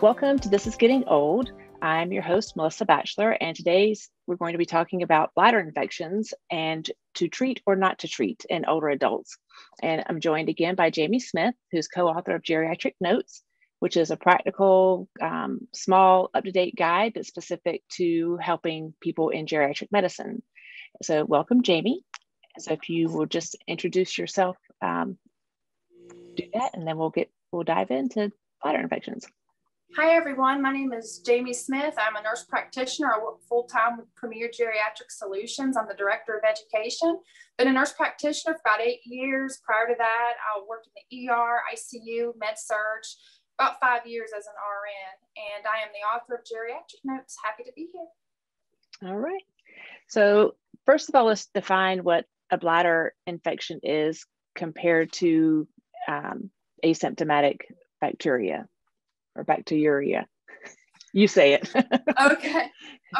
Welcome to This is Getting Old. I'm your host, Melissa Batchelor, and today's we're going to be talking about bladder infections and to treat or not to treat in older adults. And I'm joined again by Jamie Smith, who's co author of Geriatric Notes, which is a practical, um, small, up to date guide that's specific to helping people in geriatric medicine. So, welcome, Jamie. So, if you will just introduce yourself, um, do that, and then we'll get we'll dive into bladder infections. Hi, everyone. My name is Jamie Smith. I'm a nurse practitioner. I work full time with Premier Geriatric Solutions. I'm the director of education. Been a nurse practitioner for about eight years. Prior to that, I worked in the ER, ICU, med surg, about five years as an RN. And I am the author of Geriatric Notes. Happy to be here. All right. So, first of all, let's define what a bladder infection is compared to um, asymptomatic bacteria or bacteriuria. You say it. okay.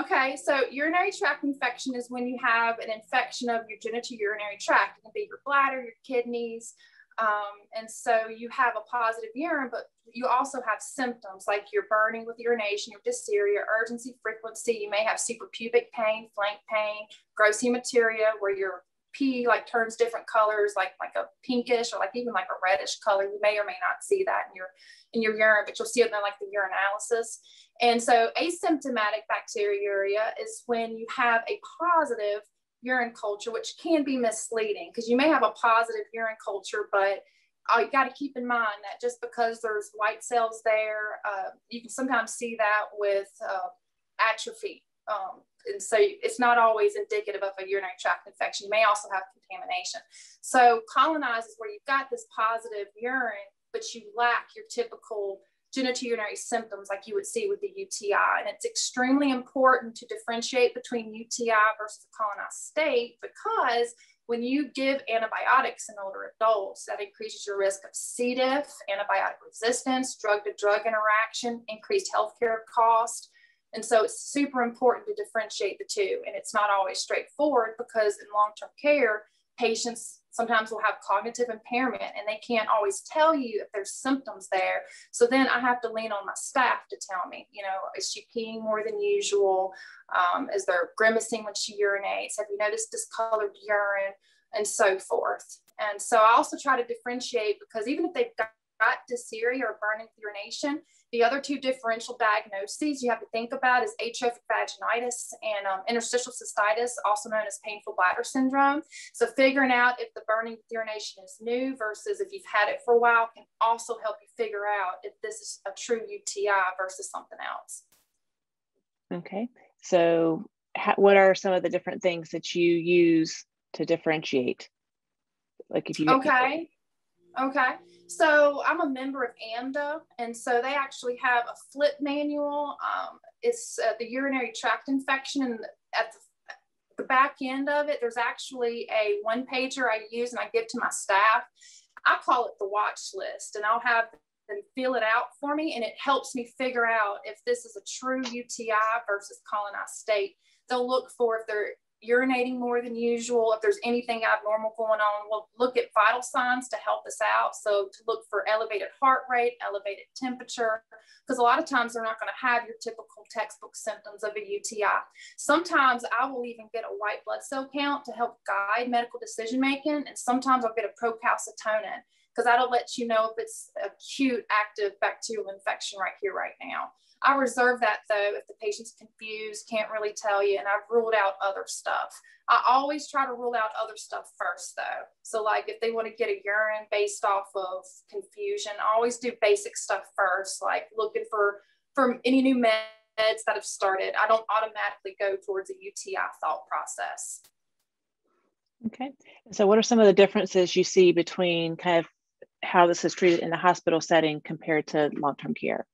Okay. So urinary tract infection is when you have an infection of your genitourinary tract. It can be your bladder, your kidneys. Um, and so you have a positive urine, but you also have symptoms like you're burning with urination, your dysuria, urgency, frequency. You may have suprapubic pain, flank pain, gross hematuria, where your pee like turns different colors, like like a pinkish or like even like a reddish color. You may or may not see that in your in your urine, but you'll see it in like the urinalysis. And so asymptomatic bacteriuria is when you have a positive urine culture, which can be misleading because you may have a positive urine culture, but uh, you got to keep in mind that just because there's white cells there, uh, you can sometimes see that with uh, atrophy. Um, and so it's not always indicative of a urinary tract infection. You may also have contamination. So colonize is where you've got this positive urine, but you lack your typical genitourinary symptoms like you would see with the UTI. And it's extremely important to differentiate between UTI versus a colonized state because when you give antibiotics in older adults, that increases your risk of C. diff, antibiotic resistance, drug to drug interaction, increased healthcare cost. And so it's super important to differentiate the two. And it's not always straightforward because in long term care, patients sometimes will have cognitive impairment and they can't always tell you if there's symptoms there. So then I have to lean on my staff to tell me, you know, is she peeing more than usual? Um, is there grimacing when she urinates? Have you noticed discolored urine? And so forth. And so I also try to differentiate because even if they've got dysuria or burning urination, the other two differential diagnoses you have to think about is atrophic vaginitis and um, interstitial cystitis, also known as painful bladder syndrome. So figuring out if the burning urination is new versus if you've had it for a while can also help you figure out if this is a true UTI versus something else. Okay. So what are some of the different things that you use to differentiate? Like if you Okay. Okay. So I'm a member of AMDA, and so they actually have a flip manual. Um, it's uh, the urinary tract infection, and at the, the back end of it, there's actually a one pager I use and I give to my staff. I call it the watch list, and I'll have them fill it out for me, and it helps me figure out if this is a true UTI versus colonized state. They'll look for if they're urinating more than usual, if there's anything abnormal going on, we'll look at vital signs to help us out. So to look for elevated heart rate, elevated temperature, because a lot of times they're not going to have your typical textbook symptoms of a UTI. Sometimes I will even get a white blood cell count to help guide medical decision making, and sometimes I'll get a procalcitonin because that'll let you know if it's acute active bacterial infection right here, right now. I reserve that though if the patient's confused, can't really tell you, and I've ruled out other stuff. I always try to rule out other stuff first though. So like if they want to get a urine based off of confusion, I always do basic stuff first, like looking for for any new meds that have started. I don't automatically go towards a UTI thought process. Okay. So what are some of the differences you see between kind of how this is treated in the hospital setting compared to long-term care?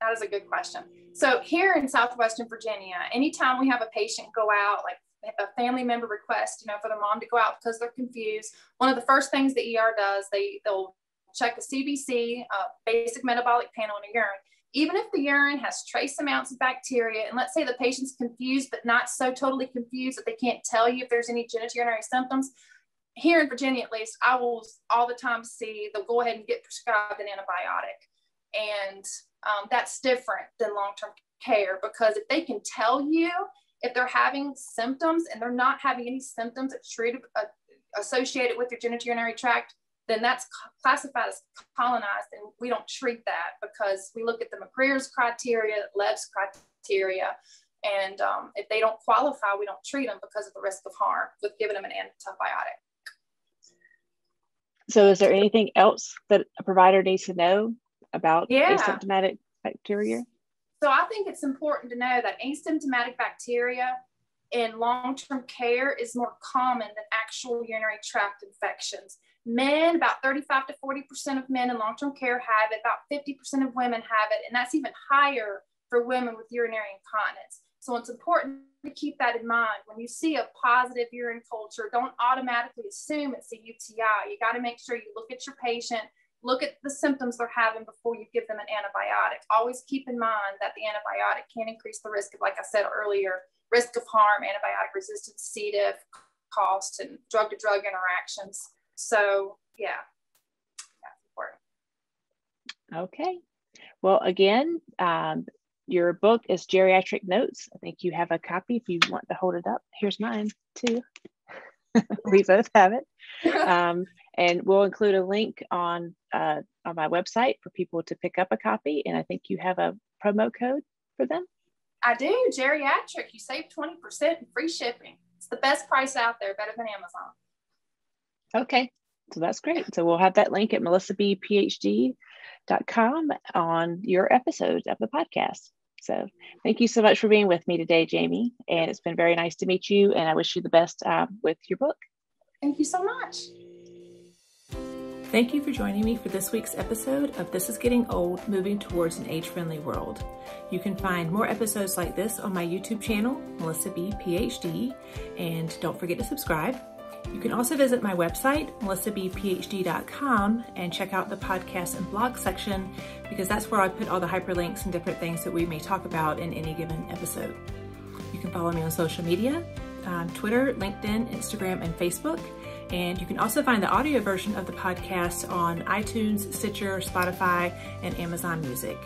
That is a good question. So here in Southwestern Virginia, anytime we have a patient go out, like a family member request, you know, for the mom to go out because they're confused, one of the first things the ER does, they they'll check a CBC, a basic metabolic panel in a urine. Even if the urine has trace amounts of bacteria, and let's say the patient's confused, but not so totally confused that they can't tell you if there's any genitourinary symptoms, here in Virginia at least, I will all the time see they'll go ahead and get prescribed an antibiotic. And um, that's different than long term care because if they can tell you if they're having symptoms and they're not having any symptoms uh, associated with your genitourinary tract, then that's classified as colonized and we don't treat that because we look at the McGeer's criteria, Loeb's criteria, and um, if they don't qualify, we don't treat them because of the risk of harm with giving them an antibiotic. So is there anything else that a provider needs to know about yeah. asymptomatic bacteria? So I think it's important to know that asymptomatic bacteriuria in long-term care is more common than actual urinary tract infections. Men, about 35 to 40% of men in long-term care have it, about 50% of women have it, and that's even higher for women with urinary incontinence. So it's important to keep that in mind. When you see a positive urine culture, don't automatically assume it's a UTI. You got to make sure you look at your patient, look at the symptoms they're having before you give them an antibiotic. Always keep in mind that the antibiotic can increase the risk of, like I said earlier, risk of harm, antibiotic resistance, C. diff, cost, and drug to drug interactions. So, yeah, important. Okay. Well, again, um, your book is Geriatric Notes. I think you have a copy if you want to hold it up. Here's mine too. we both have it. Um, and we'll include a link on uh, on my website for people to pick up a copy. And I think you have a promo code for them. I do. Geriatric. You save 20% in free shipping. It's the best price out there, better than Amazon. Okay. So that's great. So we'll have that link at melissabphd.com on your episode of the podcast. So thank you so much for being with me today, Jamie. And it's been very nice to meet you. And I wish you the best uh, with your book. Thank you so much. Thank you for joining me for this week's episode of This is Getting Old Moving Towards an Age Friendly World. You can find more episodes like this on my YouTube channel, Melissa B. PhD, and don't forget to subscribe. You can also visit my website, melissabphd.com, and check out the podcast and blog section because that's where I put all the hyperlinks and different things that we may talk about in any given episode. You can follow me on social media um, Twitter, LinkedIn, Instagram, and Facebook. And you can also find the audio version of the podcast on iTunes, Stitcher, Spotify, and Amazon Music.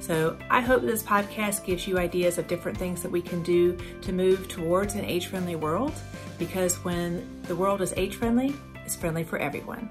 So I hope this podcast gives you ideas of different things that we can do to move towards an age friendly world because when the world is age friendly, it's friendly for everyone.